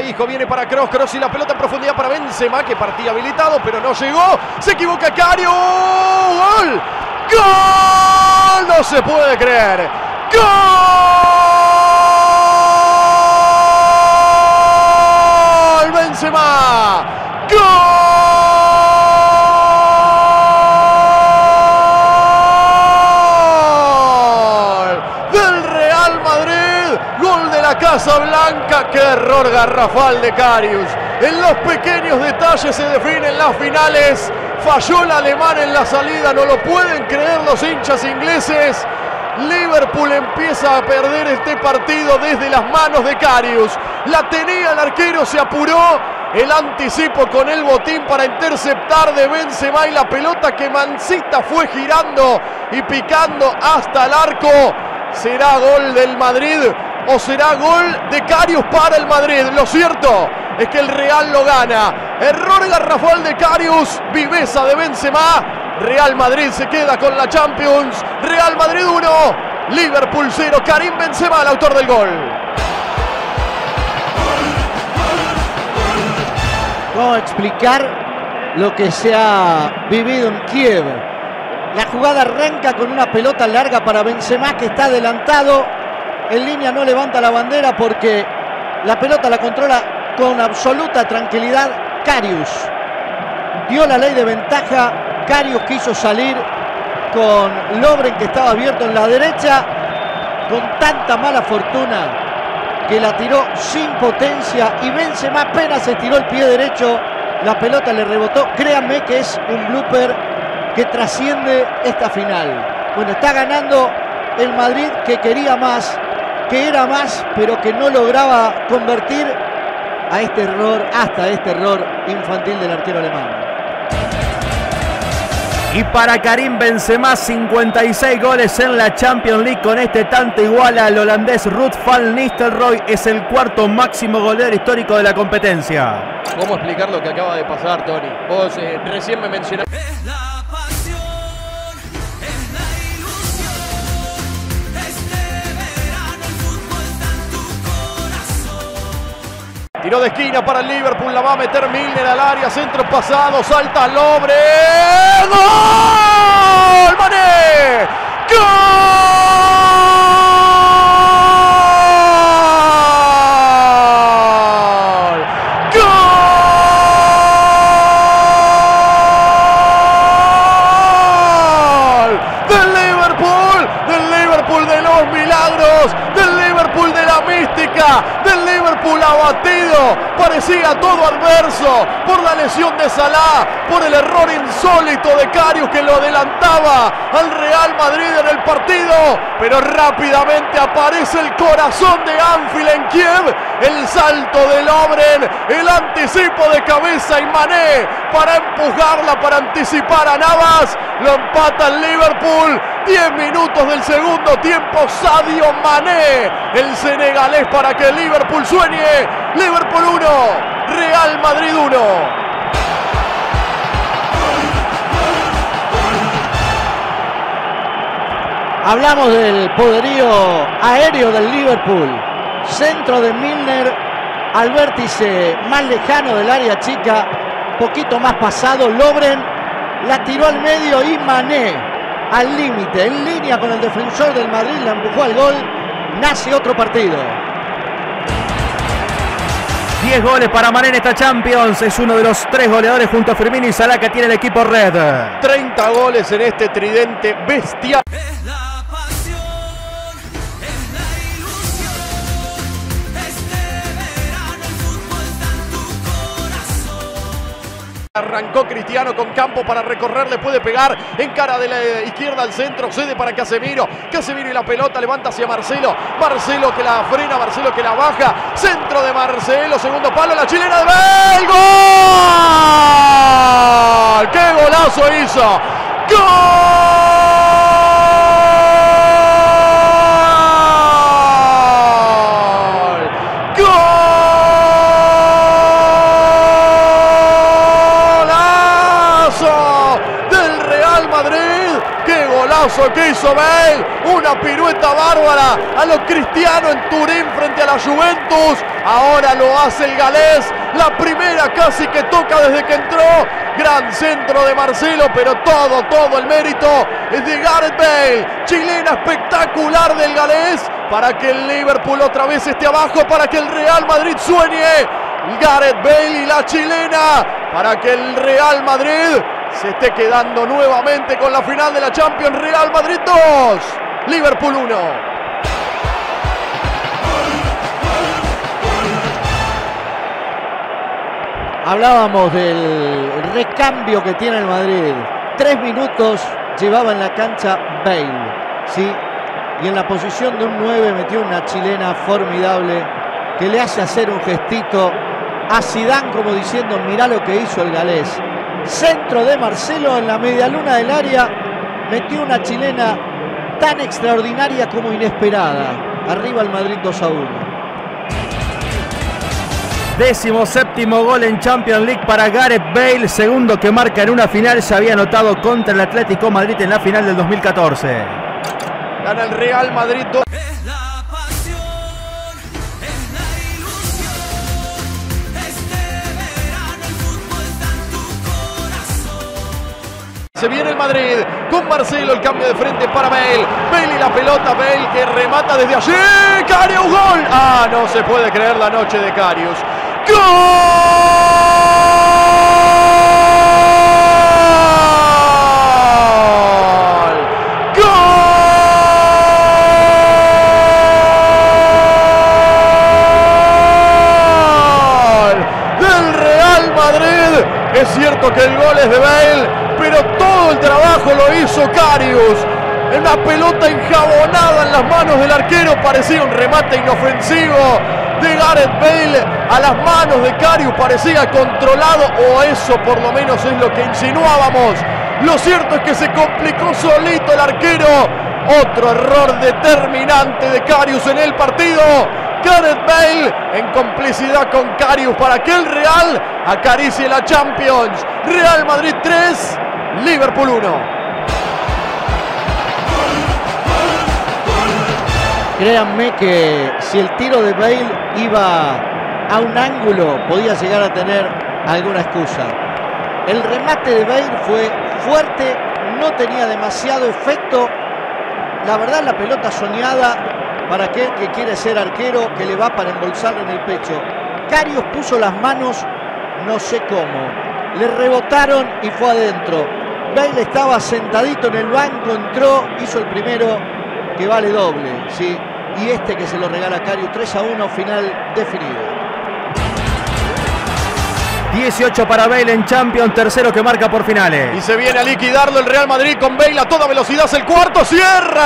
Hijo, viene para Cross, Cross y la pelota en profundidad para Benzema, que partía habilitado, pero no llegó. Se equivoca Cario. ¡Gol! ¡Gol! No se puede creer. ¡Gol! Benzema. ¡Gol! Gol de la Casa Blanca. ¡Qué error garrafal de Carius! En los pequeños detalles se definen las finales. Falló el alemán en la salida, no lo pueden creer los hinchas ingleses. Liverpool empieza a perder este partido desde las manos de Carius. La tenía el arquero, se apuró. El anticipo con el botín para interceptar de Benzema y la pelota que Mancita fue girando y picando hasta el arco. ¿Será gol del Madrid o será gol de Carius para el Madrid? Lo cierto es que el Real lo gana. Error garrafal de Carius, viveza de Benzema. Real Madrid se queda con la Champions. Real Madrid 1, Liverpool 0. Karim Benzema, el autor del gol. ¿Cómo explicar lo que se ha vivido en Kiev? La jugada arranca con una pelota larga para Benzema que está adelantado. En línea no levanta la bandera porque la pelota la controla con absoluta tranquilidad Carius. Dio la ley de ventaja. Carius quiso salir con Lobren que estaba abierto en la derecha. Con tanta mala fortuna que la tiró sin potencia y Benzema apenas se tiró el pie derecho. La pelota le rebotó. Créanme que es un blooper que trasciende esta final. Bueno, está ganando el Madrid que quería más, que era más, pero que no lograba convertir a este error, hasta este error infantil del arquero alemán. Y para Karim Benzema, 56 goles en la Champions League con este tanto igual al holandés Ruud van Nistelrooy. Es el cuarto máximo goleador histórico de la competencia. ¿Cómo explicar lo que acaba de pasar, Tony? Vos eh, recién me mencionaste. Tiro de esquina para el Liverpool, la va a meter Milner al área, centro pasado, salta Lobre. ¡Gol! ¡Mané! ¡Gol! ¡Gol! ¡Del Liverpool! ¡Del Liverpool de los milagros! ¡Del Liverpool de la ¡Del Liverpool abatido! Parecía todo adverso por la lesión de Salah, por el error insólito de Carius que lo adelantaba al Real Madrid en el partido, pero rápidamente aparece el corazón de Anfield en Kiev, el salto de Lobren, el anticipo de cabeza y Mané para empujarla, para anticipar a Navas, lo empata el Liverpool, 10 minutos del segundo tiempo, Sadio Mané, el senegalés para que Liverpool sueñe, Liverpool 1, Real Madrid 1. Hablamos del poderío aéreo del Liverpool. Centro de Milner al vértice más lejano del área chica. Poquito más pasado. Lobren la tiró al medio y Mané al límite. En línea con el defensor del Madrid. La empujó al gol. Nace otro partido. 10 goles para Mané en esta Champions. Es uno de los tres goleadores junto a Firmino y Salah que tiene el equipo red. 30 goles en este tridente bestial. Arrancó Cristiano con campo para recorrer, le puede pegar en cara de la izquierda al centro, cede para Casemiro, Casemiro y la pelota levanta hacia Marcelo, Marcelo que la frena, Marcelo que la baja, centro de Marcelo, segundo palo, la chilena de Bale, ¡Gol! ¡Qué golazo hizo! ¡Gol! ¡Golazo del Real Madrid! ¡Qué golazo que hizo Bale! Una pirueta bárbara a los cristianos en Turín frente a la Juventus. Ahora lo hace el galés. La primera casi que toca desde que entró. Gran centro de Marcelo, pero todo, todo el mérito es de Gareth Bale. Chilena espectacular del galés para que el Liverpool otra vez esté abajo, para que el Real Madrid sueñe. Gareth Bale y la chilena para que el Real Madrid se esté quedando nuevamente con la final de la Champions. Real Madrid 2, Liverpool 1. Hablábamos del recambio que tiene el Madrid. Tres minutos llevaba en la cancha Bale, ¿sí? Y en la posición de un 9 metió una chilena formidable que le hace hacer un gestito a Zidane como diciendo, mirá lo que hizo el galés. Centro de Marcelo en la media luna del área, metió una chilena tan extraordinaria como inesperada. Arriba el Madrid 2 a 1. Décimo séptimo gol en Champions League para Gareth Bale, segundo que marca en una final, se había anotado contra el Atlético Madrid en la final del 2014. Gana el Real Madrid 2. Se viene el Madrid con Marcelo, el cambio de frente para Bale. Bale y la pelota, Bale que remata desde allí. Carius gol. Ah, no se puede creer la noche de Carius. ¡Gol! ¡Gol! Del Real Madrid. Es cierto que el gol es de Bale, hizo Carius. Una pelota enjabonada en las manos del arquero parecía un remate inofensivo de Gareth Bale a las manos de Carius parecía controlado o eso por lo menos es lo que insinuábamos. Lo cierto es que se complicó solito el arquero. Otro error determinante de Carius en el partido. Gareth Bale en complicidad con Carius para que el Real acaricie la Champions. Real Madrid 3, Liverpool 1. Créanme que si el tiro de Bale iba a un ángulo, podía llegar a tener alguna excusa. El remate de Bale fue fuerte, no tenía demasiado efecto. La verdad, la pelota soñada para aquel que quiere ser arquero, que le va para embolsar en el pecho. Carios puso las manos, no sé cómo. Le rebotaron y fue adentro. Bale estaba sentadito en el banco, entró, hizo el primero que vale doble, ¿sí? Y este que se lo regala a Carius 3 a 1, final definido. 18 para Bale en Champions, tercero que marca por finales. Y se viene a liquidarlo el Real Madrid con Bale a toda velocidad. Es el cuarto, cierra.